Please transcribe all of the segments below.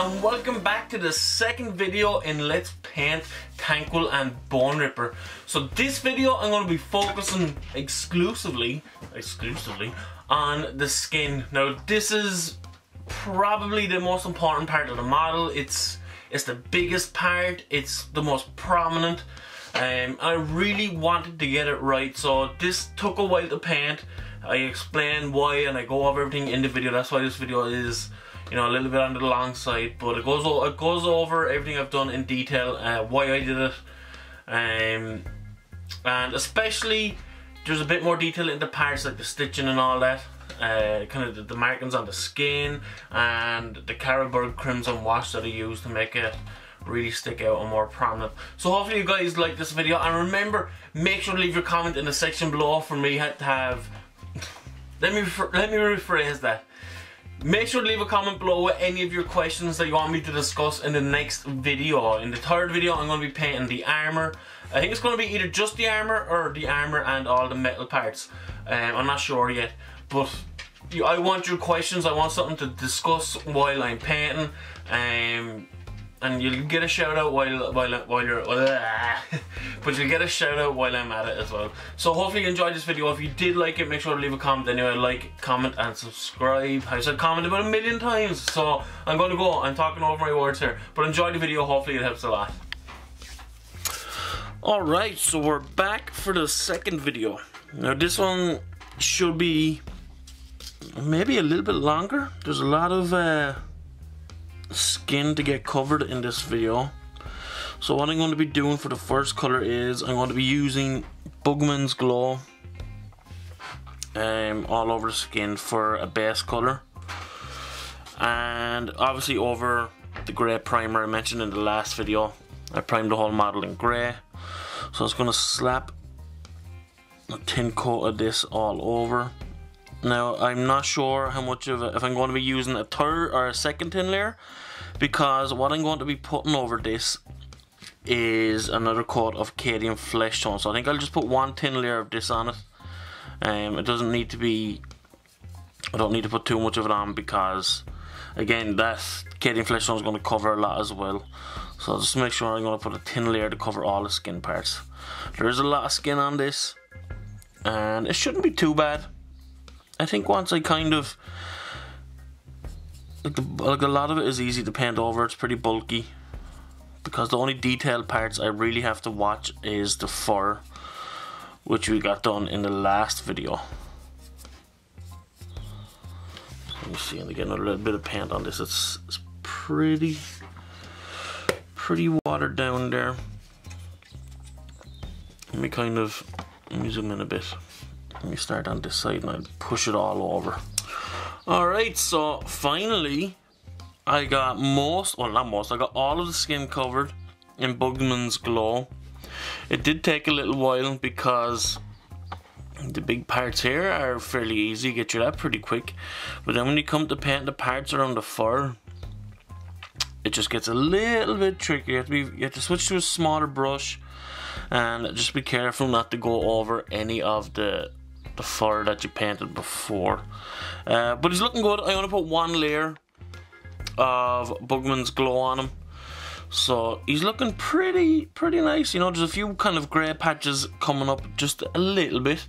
and welcome back to the second video in Let's Paint Thanquol and Boneripper. So this video I'm going to be focusing exclusively, exclusively on the skin. Now this is probably the most important part of the model. It's it's the biggest part, it's the most prominent. Um, I really wanted to get it right so this took a while to paint. I explain why and I go over everything in the video. That's why this video is you know, a little bit on the long side, but it goes it goes over everything I've done in detail, uh, why I did it, um, and especially there's a bit more detail in the parts like the stitching and all that. Uh, kind of the, the, markings on the skin and the Carroburg Crimson wash that I used to make it really stick out and more prominent. So hopefully you guys like this video and remember make sure to leave your comment in the section below for me to have let me let me rephrase that Make sure to leave a comment below with any of your questions that you want me to discuss in the next video. In the third video, I'm going to be painting the armor. I think it's going to be either just the armor or the armor and all the metal parts. Um, I'm not sure yet, but I want your questions. I want something to discuss while I'm painting. Um, and you'll get a shout out while while while you're but you'll get a shout out while I'm at it as well. So hopefully you enjoyed this video. If you did like it make sure to leave a comment. Anyway like comment and subscribe. I said comment about a million times. So I'm gonna go. I'm talking over my words here. But enjoy the video. Hopefully it helps a lot. Alright so we're back for the second video. Now this one should be maybe a little bit longer. There's a lot of uh, skin to get covered in this video. So what I'm going to be doing for the first color is I'm going to be using Bugman's Glow um, all over the skin for a base color. And obviously over the grey primer I mentioned in the last video. I primed the whole model in grey. So I was going to slap a tin coat of this all over. Now I'm not sure how much of it, if I'm going to be using a third or a second tin layer because what I'm going to be putting over this is another coat of Cadian flesh tone. So I think I'll just put one thin layer of this on it. Um, it doesn't need to be I don't need to put too much of it on because again that Cadian flesh tone is going to cover a lot as well. So I'll just make sure I'm going to put a thin layer to cover all the skin parts. There is a lot of skin on this and it shouldn't be too bad I think once I kind of like, the, like a lot of it is easy to paint over. It's pretty bulky because the only detailed parts I really have to watch is the fur, which we got done in the last video. Let me see, and again a little bit of paint on this. It's, it's pretty, pretty watered down there. Let me kind of let me zoom in a bit. Let me start on this side and I'll push it all over. Alright, so finally I got most, well not most, I got all of the skin covered in Bugman's Glow. It did take a little while because the big parts here are fairly easy, get you that pretty quick. But then when you come to paint the parts around the fur, it just gets a little bit tricky. You have to, be, you have to switch to a smaller brush and just be careful not to go over any of the the fur that you painted before. Uh, but he's looking good. Going to put one layer of Bugman's Glow on him. So he's looking pretty, pretty nice. You know, there's a few kind of grey patches coming up just a little bit.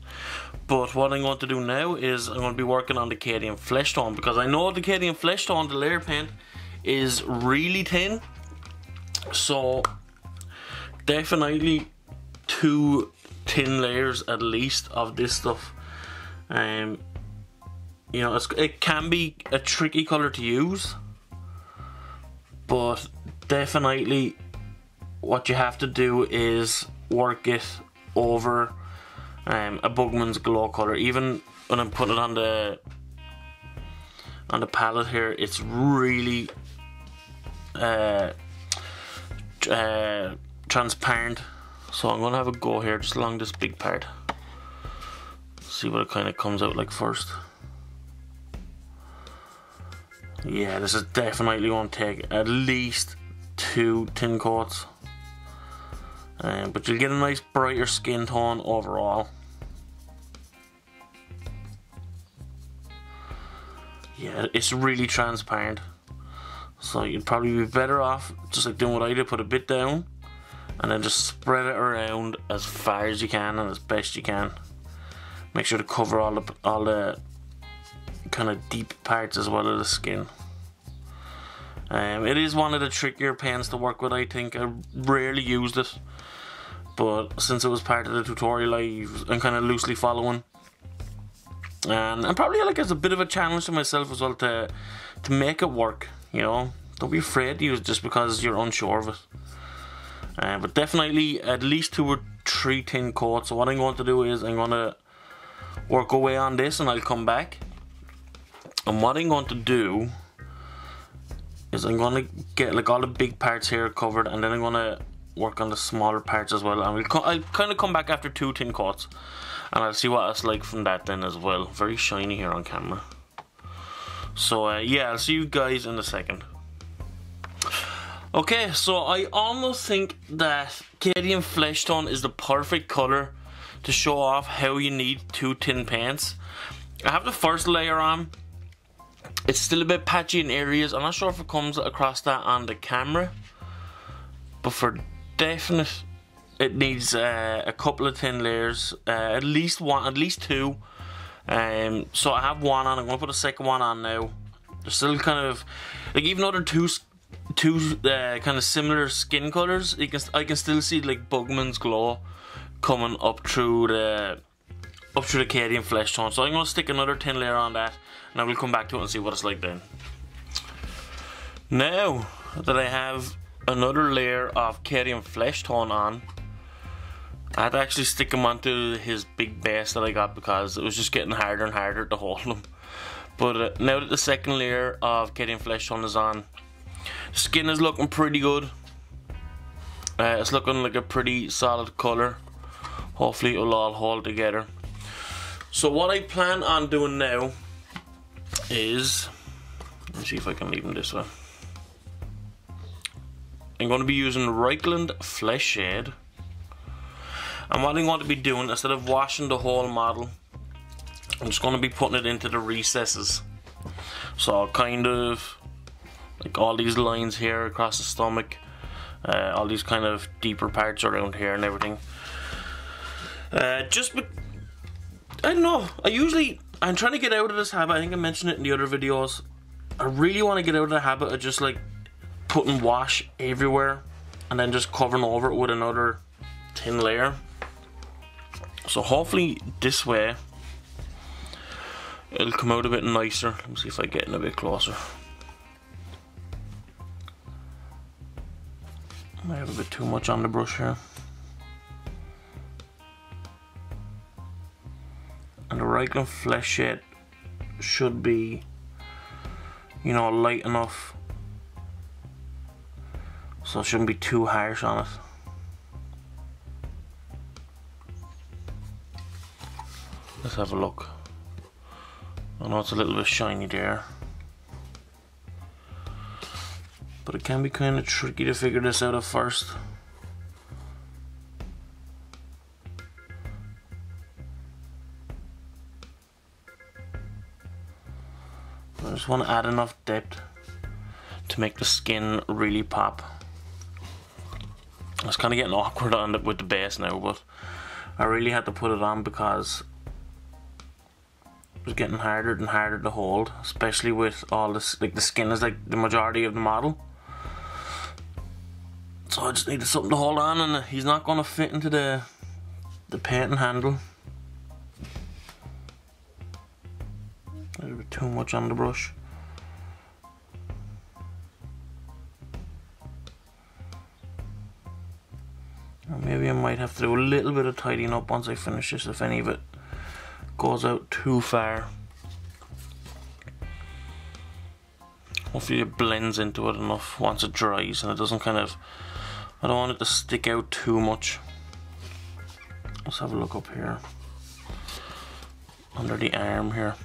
But what I'm going to do now is I'm going to be working on the Cadian Flesh Tone because I know the Cadian Flesh Tone, the layer paint, is really thin. So definitely two thin layers at least of this stuff. Um, you know, it can be a tricky color to use, but definitely what you have to do is work it over um, a Bugman's glow color. Even when I'm putting it on the on the palette here, it's really uh, uh, transparent. So I'm gonna have a go here just along this big part. See what it kind of comes out like first. Yeah, this is definitely going to take at least two tin coats. Um, but you'll get a nice brighter skin tone overall. Yeah, it's really transparent. So you'd probably be better off just like doing what I did, put a bit down and then just spread it around as far as you can and as best you can. Make sure to cover all the all the kind of deep parts as well as the skin. Um, it is one of the trickier pens to work with I think. I rarely used it but since it was part of the tutorial I, I'm kind of loosely following and I'm probably like it's a bit of a challenge to myself as well to to make it work you know don't be afraid to use it just because you're unsure of it uh, but definitely at least two or three tin coats so what I'm going to do is I'm going to work away on this and I'll come back. And what I'm going to do is I'm going to get like all the big parts here covered and then I'm going to work on the smaller parts as well. And we'll I'll kind of come back after two tin coats and I'll see what it's like from that then as well. Very shiny here on camera. So uh, yeah I'll see you guys in a second. Okay so I almost think that Cadian Flesh Tone is the perfect colour to show off how you need two tin pants. I have the first layer on. It's still a bit patchy in areas. I'm not sure if it comes across that on the camera but for definite it needs uh, a couple of thin layers uh, at least one at least two. Um, so I have one on. I'm gonna put a second one on now. They're still kind of like even though they're two two uh, kind of similar skin colors can I can still see like Bugman's glow coming up through the up through the Cadian flesh tone so I'm gonna stick another thin layer on that and I will come back to it and see what it's like then now that I have another layer of Cadian flesh tone on. I had to actually stick him onto his big base that I got because it was just getting harder and harder to hold him. But uh, now that the second layer of Cadian flesh tone is on, skin is looking pretty good. Uh, it's looking like a pretty solid colour. Hopefully it'll all hold together. So what I plan on doing now is, let's see if I can leave him this way. I'm going to be using Reikland Flesh Shade. And what I'm going to be doing, instead of washing the whole model, I'm just going to be putting it into the recesses. So kind of like all these lines here across the stomach, uh, all these kind of deeper parts around here and everything. Uh, just, I don't know, I usually, I'm trying to get out of this habit, I think I mentioned it in the other videos. I really want to get out of the habit of just like putting wash everywhere and then just covering over it with another thin layer. So hopefully this way it'll come out a bit nicer. Let me see if I get in a bit closer. I have a bit too much on the brush here the flesh shade should be you know light enough so it shouldn't be too harsh on it. Let's have a look. I know it's a little bit shiny there. But it can be kind of tricky to figure this out at first. To add enough depth to make the skin really pop. It's kind of getting awkward on the, with the base now, but I really had to put it on because it was getting harder and harder to hold, especially with all this, like the skin is like the majority of the model. So I just needed something to hold on and he's not going to fit into the, the painting handle. A little bit too much on the brush. Maybe I might have to do a little bit of tidying up once I finish this if any of it goes out too far. Hopefully it blends into it enough once it dries and it doesn't kind of, I don't want it to stick out too much. Let's have a look up here. Under the arm here.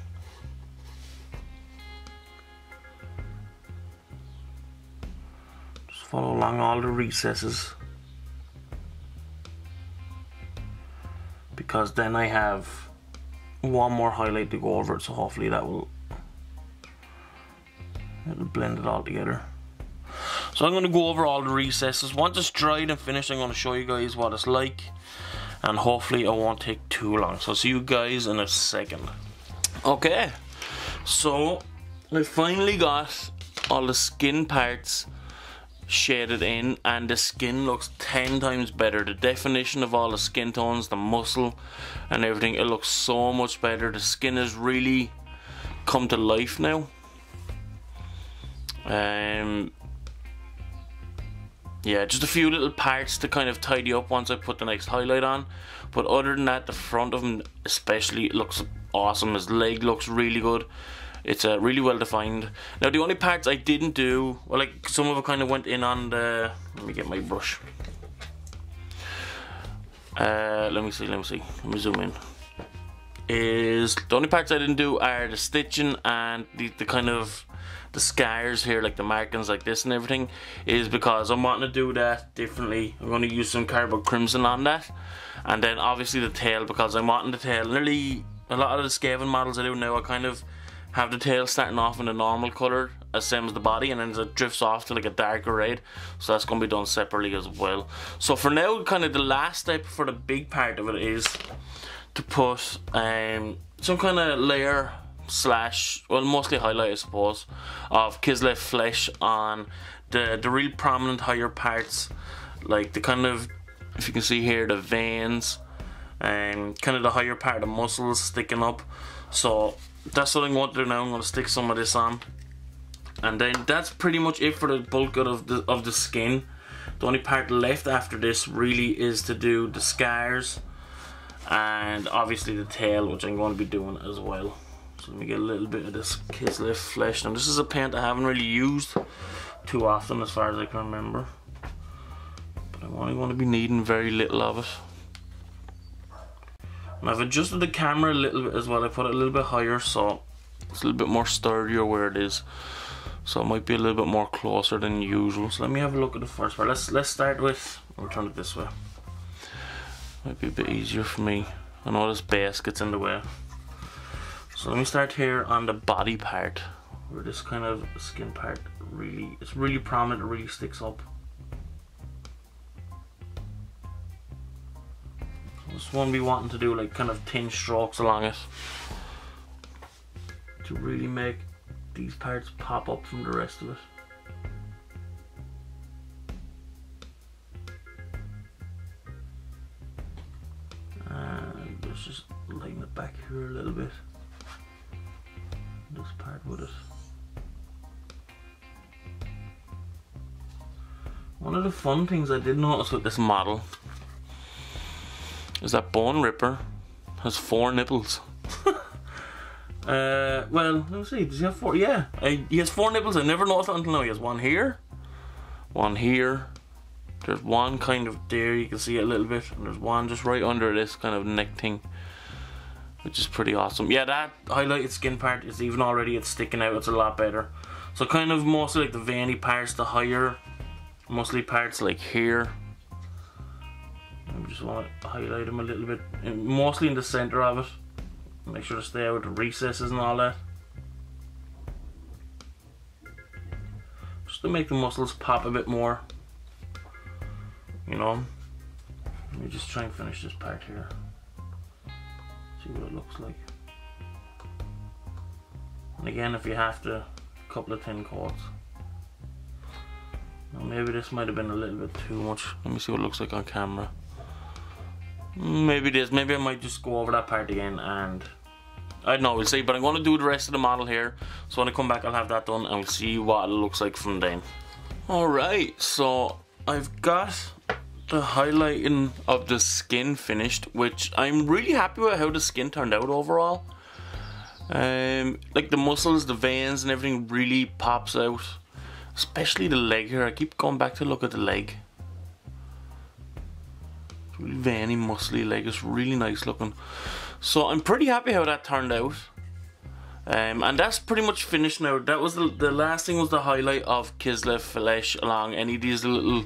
Just follow along all the recesses. Because then I have one more highlight to go over it so hopefully that will it'll blend it all together So I'm going to go over all the recesses. Once it's dried and finished, I'm going to show you guys what it's like. And hopefully it won't take too long. So see you guys in a second. Okay, so I finally got all the skin parts shaded in and the skin looks 10 times better. The definition of all the skin tones the muscle and everything it looks so much better. The skin has really come to life now. Um yeah just a few little parts to kind of tidy up once I put the next highlight on. But other than that the front of him especially looks awesome. His leg looks really good it's uh, really well defined. Now the only parts I didn't do, well like some of it kind of went in on the, let me get my brush. Uh, let me see, let me see, let me zoom in. Is, the only parts I didn't do are the stitching and the, the kind of, the scars here, like the markings like this and everything, is because I'm wanting to do that differently. I'm going to use some Carroburg Crimson on that. And then obviously the tail, because I'm wanting the tail, nearly a lot of the Skaven models I do now, I kind of have the tail starting off in a normal colour as same as the body and then it drifts off to like a darker red. So that's going to be done separately as well. So for now kind of the last step for the big part of it is to put um, some kind of layer slash well mostly highlight I suppose of Kislev flesh on the the real prominent higher parts like the kind of if you can see here the veins and kind of the higher part of the muscles sticking up. So that's what I'm going to do now. I'm going to stick some of this on. And then that's pretty much it for the bulk of the, of the skin. The only part left after this really is to do the scars and obviously the tail which I'm going to be doing as well. So let me get a little bit of this Kislev flesh. Now this is a paint I haven't really used too often as far as I can remember. But I'm only going to be needing very little of it. And I've adjusted the camera a little bit as well. I put it a little bit higher so it's a little bit more sturdier where it is. So it might be a little bit more closer than usual. So let me have a look at the first part. Let's let's start with I'll turn it this way. Might be a bit easier for me. I know this base gets in the way. So let me start here on the body part where this kind of skin part really it's really prominent, it really sticks up. This one be wanting to do like kind of thin strokes along it to really make these parts pop up from the rest of it. And let's just line it back here a little bit. This part with it. One of the fun things I did notice with this model is that Boneripper has four nipples. uh, well, let me see. Does he have four? Yeah, I, he has four nipples. I never noticed until now. He has one here, one here. There's one kind of there. You can see it a little bit, and there's one just right under this kind of neck thing, which is pretty awesome. Yeah, that highlighted skin part is even already it's sticking out. It's a lot better. So kind of mostly like the veiny parts, the higher, mostly parts like here Just want to highlight them a little bit, mostly in the center of it. Make sure to stay out of the recesses and all that. Just to make the muscles pop a bit more. You know. Let me just try and finish this part here. See what it looks like. And again, if you have to, a couple of thin. Now maybe this might have been a little bit too much. Let me see what it looks like on camera. Maybe it is. Maybe I might just go over that part again and I don't know, we'll see. But I'm going to do the rest of the model here. So when I come back, I'll have that done and we'll see what it looks like from then. Alright, so I've got the highlighting of the skin finished, which I'm really happy with how the skin turned out overall. Um, like the muscles, the veins and everything really pops out. Especially the leg here. I keep going back to look at the leg really veiny, muscly leg. It's really nice looking. So I'm pretty happy how that turned out. Um, and that's pretty much finished now. That was the, the last thing was the highlight of Kislev flesh along any of these little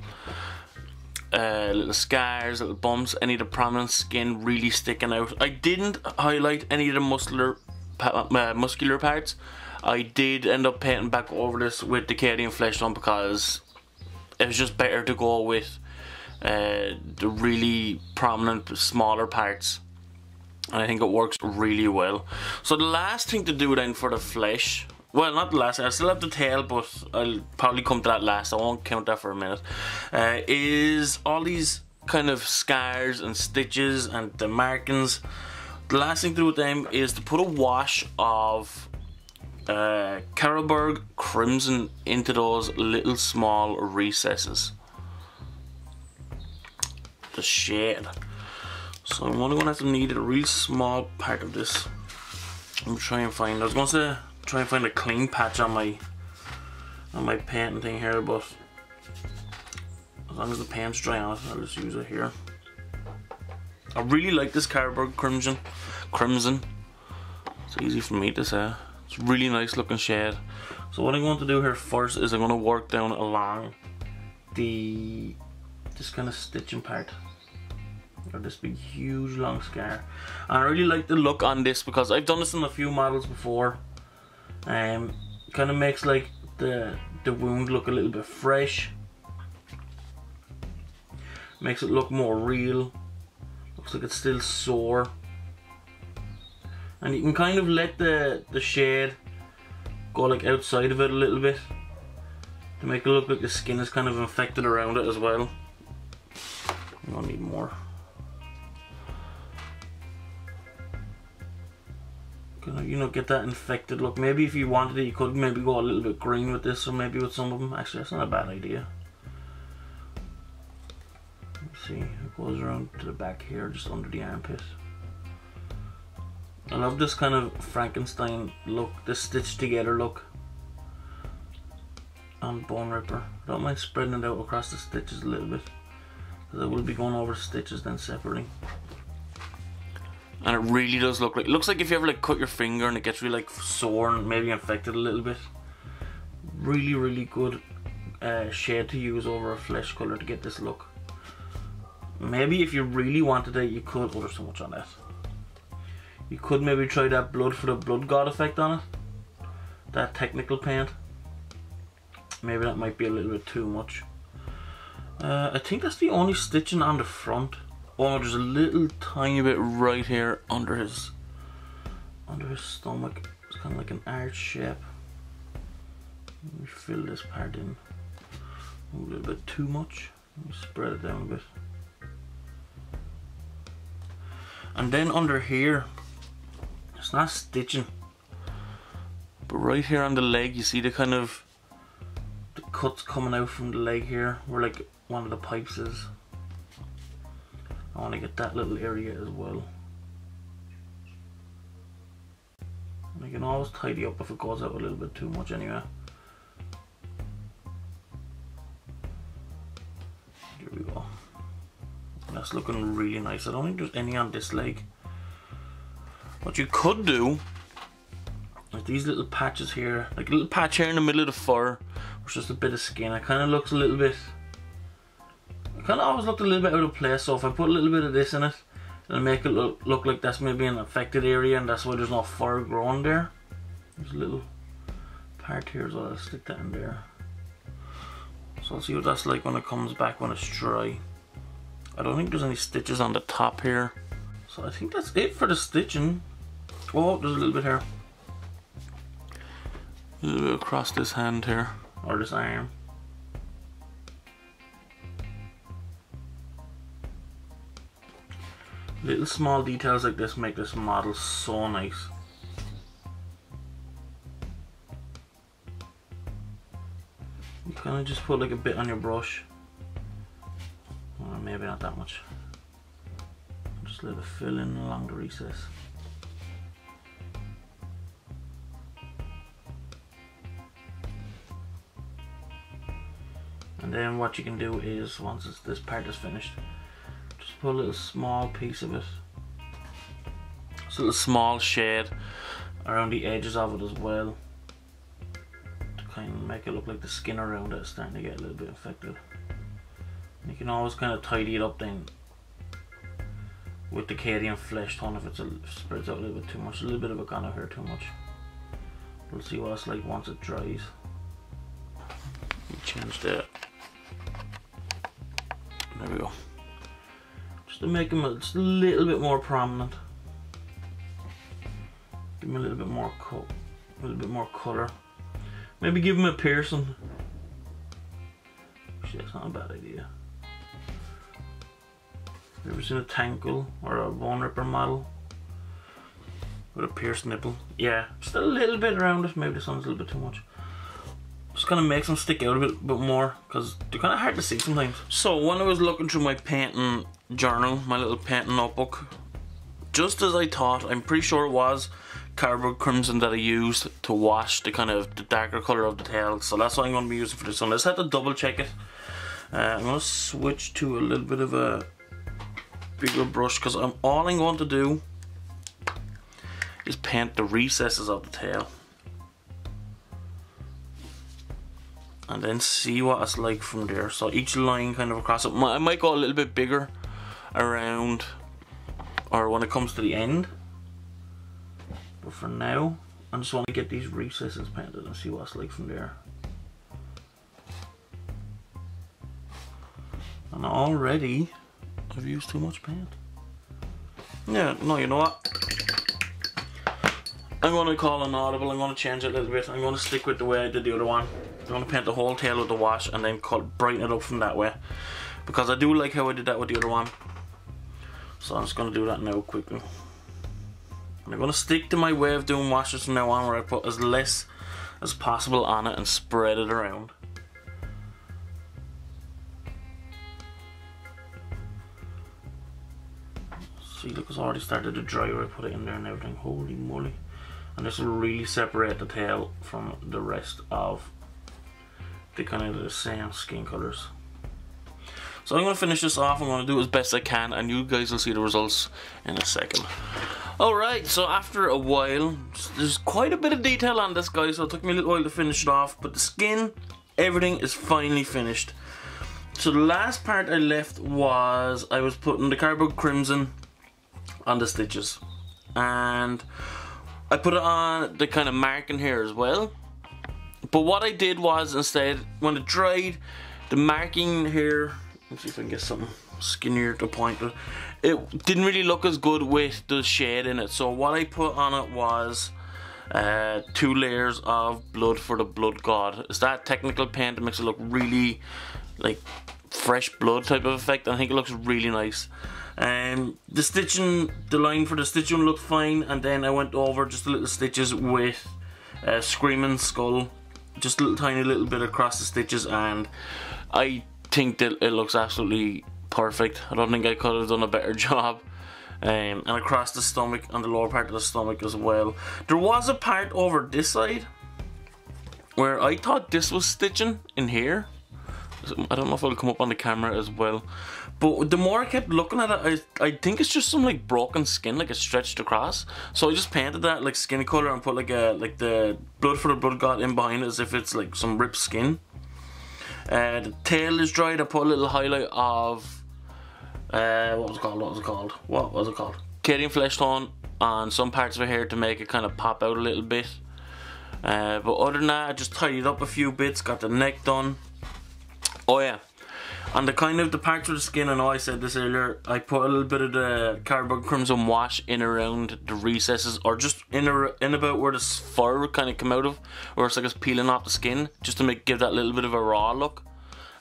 uh, little scars, little bumps, any of the prominent skin really sticking out. I didn't highlight any of the muscular uh, muscular parts. I did end up painting back over this with the Cadian flesh on because it was just better to go with uh, the really prominent smaller parts and I think it works really well. So the last thing to do then for the flesh, well not the last, I still have the tail but I'll probably come to that last, I won't count that for a minute, uh, is all these kind of scars and stitches and the markings. The last thing to do with them is to put a wash of uh, Carroburg Crimson into those little small recesses. The shade. So I'm only gonna have to need a real small part of this. I'm trying to find. I was going to try and find a clean patch on my on my painting thing here, but as long as the paint's dry on it, I'll just use it here. I really like this Carroburg Crimson. Crimson. It's easy for me to say. It's really nice looking shade. So what I'm going to do here first is I'm going to work down along the this kind of stitching part got this big huge long scar. And I really like the look on this because I've done this on a few models before. Um kind of makes like the the wound look a little bit fresh. Makes it look more real. Looks like it's still sore. And you can kind of let the the shade go like outside of it a little bit to make it look like the skin is kind of infected around it as well I'm gonna need more. You know get that infected look. Maybe if you wanted it you could maybe go a little bit green with this or maybe with some of them actually that's not a bad idea. Let's see. It goes around to the back here just under the armpit. I love this kind of Frankenstein look this stitched together look. On Boneripper. Don't mind spreading it out across the stitches a little bit I will be going over stitches then separately. And it really does look like it looks like if you ever like cut your finger and it gets really like sore and maybe infected a little bit really really good uh, shade to use over a flesh color to get this look. Maybe if you really wanted it you could oh there's so much on that. You could maybe try that blood for the blood god effect on it. That technical paint. Maybe that might be a little bit too much uh, I think that's the only stitching on the front Oh, there's a little tiny bit right here under his under his stomach. It's kind of like an arch shape. Let me fill this part in a little bit too much. Spread it down a bit. And then under here, it's not stitching, but right here on the leg, you see the kind of the cuts coming out from the leg here, We're like one of the pipes is. I want to get that little area as well. And I can always tidy up if it goes out a little bit too much anyway. Here we go. That's looking really nice. I don't think there's any on this leg. What you could do like these little patches here, like a little patch here in the middle of the fur, which is just a bit of skin. It kind of looks a little bit kind of always looked a little bit out of place so if I put a little bit of this in it it'll make it look, look like that's maybe an affected area and that's why there's no fur growing there? There's a little part here well I'll stick that in there. So I'll see what that's like when it comes back when it's dry. I don't think there's any stitches on the top here. So I think that's it for the stitching. Oh there's a little bit here. A little bit across this hand here. Or this arm Little small details like this make this model so nice. You kind of just put like a bit on your brush. Or maybe not that much. Just let it fill in along the recess. And then what you can do is, once this part is finished, put a little small piece of it. A little small shade around the edges of it as well. To kind of make it look like the skin around it is starting to get a little bit infected. You can always kind of tidy it up then with the Cadian flesh tone if it spreads out a little bit too much. A little bit of it gonna hurt too much. We'll see what it's like once it dries. Change that There we go. To make them a, little bit more prominent. Give them a little bit more cut, a little bit more color. Maybe give them a piercing. Actually, that's not a bad idea. You ever seen a Thanquol or a Boneripper model? With a pierced nipple? Yeah, just a little bit around it. Maybe this one's a little bit too much. Just kind of makes them stick out a bit, bit more because they're kind of hard to see sometimes. So when I was looking through my painting journal, my little painting notebook, just as I thought, I'm pretty sure it was Carroburg Crimson that I used to wash the kind of the darker colour of the tail. So that's what I'm going to be using for this one. I just had to double check it. Uh, I'm going to switch to a little bit of a bigger brush because I'm all I'm going to do is paint the recesses of the tail. And then see what it's like from there. So each line kind of across it. I might go a little bit bigger around or when it comes to the end. But for now, I just want to get these recesses painted and see what it's like from there. And already, I've used too much paint. Yeah, no, you know what? I'm going to call an audible, I'm going to change it a little bit. I'm going to stick with the way I did the other one. I'm going to paint the whole tail with the wash and then cut, brighten it up from that way. Because I do like how I did that with the other one. So I'm just going to do that now quickly. I'm going to stick to my way of doing washes from now on where I put as less as possible on it and spread it around. See, look, it's already started to dry where I put it in there and everything. Holy moly. And this will really separate the tail from the rest of the kind of the same skin colors. So I'm going to finish this off. I'm going to do as best I can and you guys will see the results in a second. Alright, so after a while, there's quite a bit of detail on this guy, so it took me a little while to finish it off. But the skin, everything is finally finished. So the last part I left was I was putting the Carroburg Crimson on the stitches. And I put it on the kind of marking here as well. But what I did was instead, when it dried, the marking here, let's see if I can get something skinnier to point. It didn't really look as good with the shade in it. So what I put on it was uh, two layers of blood for the blood god. It's that technical paint that makes it look really like fresh blood type of effect. I think it looks really nice. Um, the stitching, the line for the stitching looked fine, and then I went over just a little stitches with uh, Screaming Skull, just a little tiny little bit across the stitches, and I think that it looks absolutely perfect. I don't think I could have done a better job. Um, and across the stomach and the lower part of the stomach as well. There was a part over this side where I thought this was stitching in here. I don't know if it'll come up on the camera as well. But the more I kept looking at it, I, I think it's just some like broken skin, like it's stretched across. So I just painted that like skin color and put like a like the blood for the blood god in behind it as if it's like some ripped skin. Uh, the tail is dried. I put a little highlight of uh, what was it called? What was it called? What was it called? Cadian flesh tone on some parts of her hair to make it kind of pop out a little bit. Uh, but other than that, I just tidied up a few bits, got the neck done. Oh yeah, on the kind of the parts of the skin, I know I said this earlier, I put a little bit of the Carroburg Crimson wash in around the recesses or just in, a, in about where the fur would kind of come out of, where it's like it's peeling off the skin, just to make give that little bit of a raw look.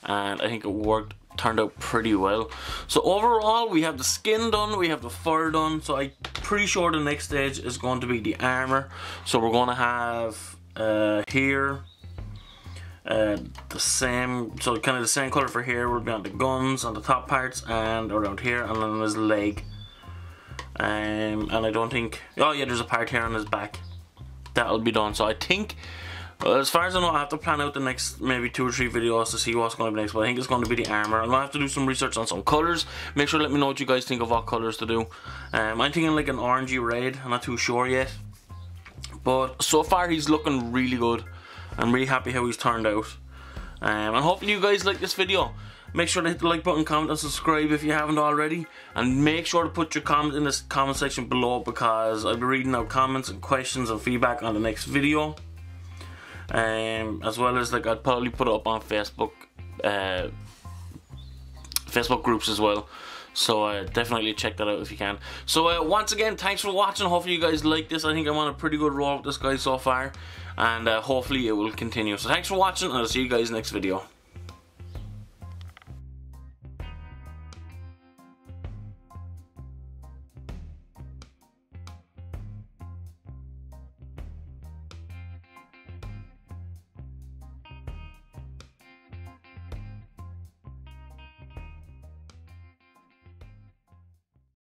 And I think it worked turned out pretty well. So overall, we have the skin done, we have the fur done. So I'm pretty sure the next stage is going to be the armor. So we're going to have uh, here uh, the same, so kind of the same color for here will be on the guns, on the top parts, and around here, and on his leg. Um, and I don't think, oh yeah, there's a part here on his back. That'll be done. So I think as far as I know, I have to plan out the next maybe two or three videos to see what's going to be next, but I think it's going to be the armor. I'm going to have to do some research on some colours. Make sure let me know what you guys think of what colours to do. Um, I'm thinking like an orangey red. I'm not too sure yet. But so far, he's looking really good. I'm really happy how he's turned out. Um, and hopefully you guys like this video. Make sure to hit the like button, comment and subscribe if you haven't already. And make sure to put your comment in the comment section below because I'll be reading out comments and questions and feedback on the next video. Um, as well as like I'd probably put it up on Facebook, uh, Facebook groups as well. So uh, definitely check that out if you can. So uh, once again, thanks for watching. Hopefully you guys like this. I think I'm on a pretty good roll with this guy so far and uh, hopefully it will continue. So thanks for watching and I'll see you guys next video.